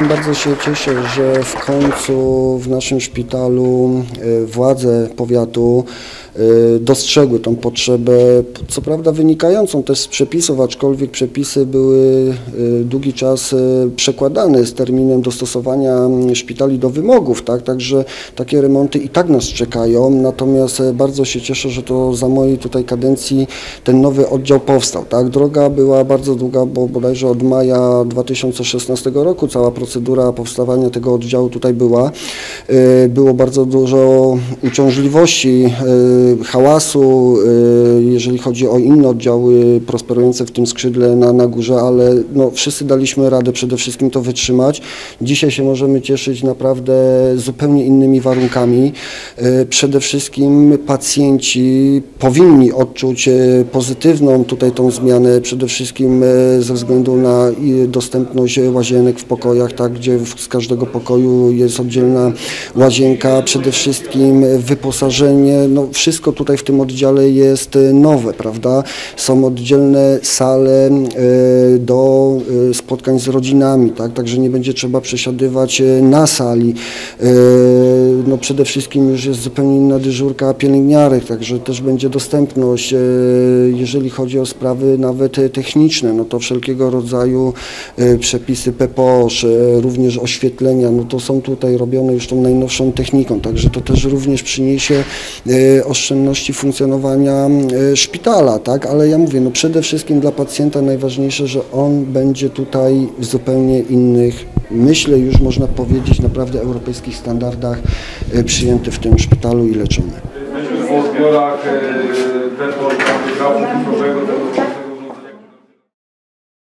Bardzo się cieszę, że w końcu w naszym szpitalu e, władze powiatu dostrzegły tą potrzebę, co prawda wynikającą też z przepisów, aczkolwiek przepisy były e, długi czas przekładane z terminem dostosowania mm, szpitali do wymogów, tak? Także takie remonty i tak nas czekają, natomiast bardzo się cieszę, że to za mojej tutaj kadencji ten nowy oddział powstał, tak? Droga była bardzo długa, bo bodajże od maja 2016 roku cała procedura powstawania tego oddziału tutaj była. Y, Było bardzo dużo uciążliwości, y, hałasu, y, jeżeli chodzi o inne oddziały prosperujące w tym skrzydle na, na górze, ale no, wszyscy daliśmy radę przede wszystkim to wytrzymać. Dzisiaj się możemy cieszyć naprawdę zupełnie innymi warunkami. Y, Przede wszystkim pacjenci powinni odczuć y, pozytywną tutaj tą zmianę, przede wszystkim ze względu na dostępność łazienek w pokojach, tak, gdzie z każdego pokoju jest oddzielna łazienka, przede wszystkim wyposażenie, no wszystko tutaj w tym oddziale jest y, nowe, prawda? Są oddzielne sale y, do y, spotkań z rodzinami, tak, także nie będzie trzeba przesiadywać na sali. No przede wszystkim już jest zupełnie inna dyżurka pielęgniarek, także też będzie dostępność, jeżeli chodzi o sprawy nawet techniczne, no to wszelkiego rodzaju przepisy PPOSZ, również oświetlenia, no to są tutaj robione już tą najnowszą techniką, także to też również przyniesie y, oszczędności funkcjonowania y, szpitala, tak, ale ja mówię, no przede wszystkim dla pacjenta najważniejsze, że on będzie tutaj w zupełnie innych, myślę już można powiedzieć, naprawdę europejskich standardach y, przyjęty w tym szpitalu i leczony. Jesteśmy zbiorach e,